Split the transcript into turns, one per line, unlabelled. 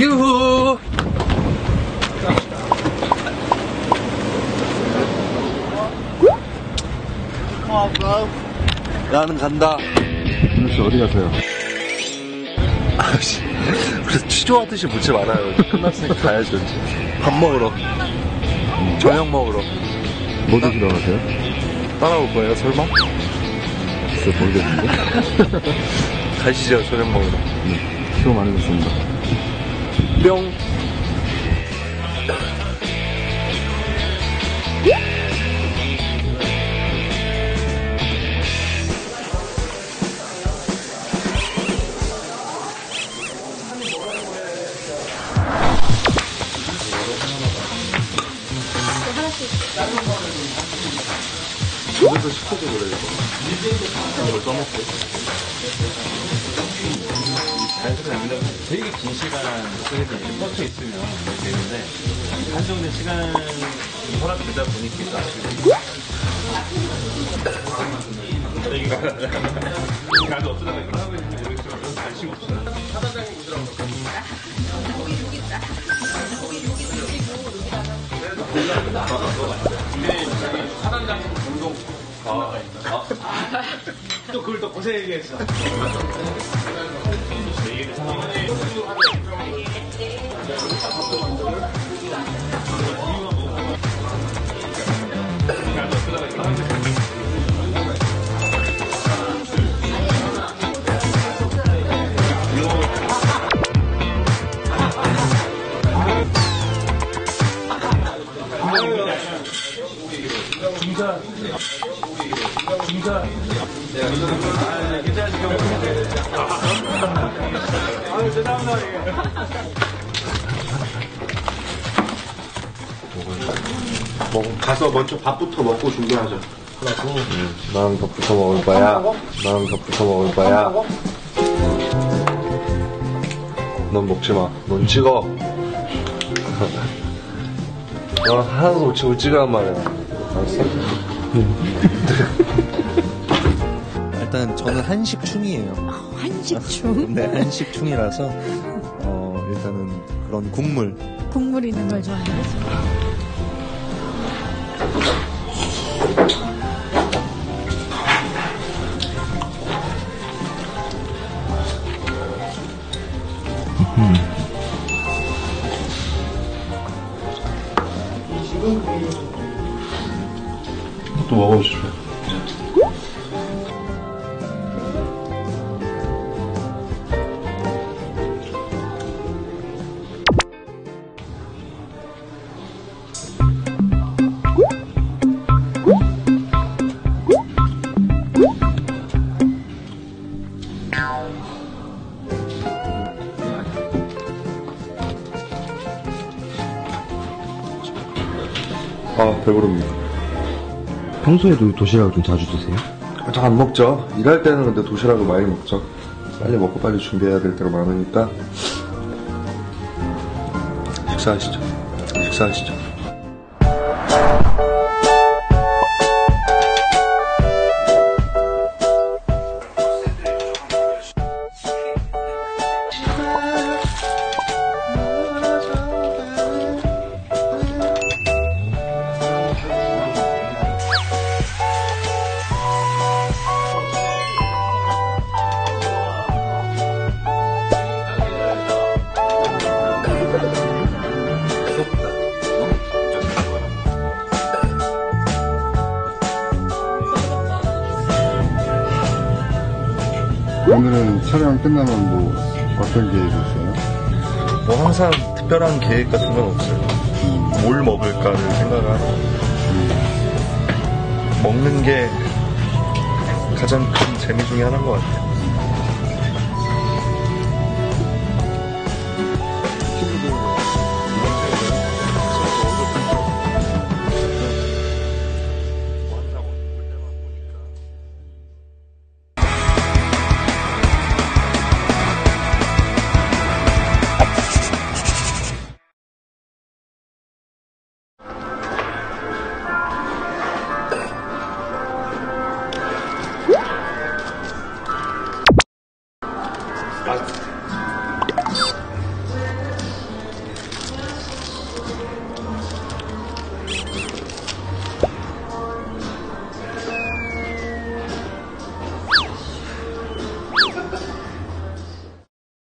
유후. 나는 간다.
윤우 씨 어디 가세요?
아씨. 그래서 취조하듯이 묻지 말아요. 끝났으니까 가야죠, 이제. 밥 먹으러. 저녁 먹으러.
뭐 드시러 가세요?
따라올 거예요, 설마?
글쎄 모르겠는데.
가시죠, 저녁 먹으러.
수고 많으셨습니다.
뿅. 집에서 시켜줘 그래. 이거. 이걸 써먹고
되게 긴 시간 속에서 이렇게 뻗쳐 있으면 이렇게 되는데 한정된 시간이 허락되다 보니까 아쉬워. 나도 어쩌다가 이걸 하고 있는지 모르겠지만 저는 관심 없어요. 또 그걸 또 고생하게 했어.
가서 먼저 밥부터 먹고 준비하자.
나랑 덮부터 먹을 거야. 나랑 덮부터 먹을 거야. 넌 먹지 마. 넌 찍어. 못 치고 찍으란 말이야. 알았어? 일단 저는 한식충이에요.
한식충
네, 한식충이라서 어, 일단은 그런 국물.
국물 있는 걸 좋아해요.
또 먹어보시죠. 아, 배부릅니다.
평소에도 도시락을 좀 자주 드세요?
잘 안 먹죠. 일할 때는 근데 도시락을 많이 먹죠. 빨리 먹고 빨리 준비해야 될 때가 많으니까. 식사하시죠. 식사하시죠.
오늘은 촬영 끝나면 뭐 어떤 계획이 있어요?
뭐 항상 특별한 계획 같은 건 없어요. 뭘 먹을까를 생각하고 먹는 게 가장 큰 재미 중에 하나인 것 같아요. 아!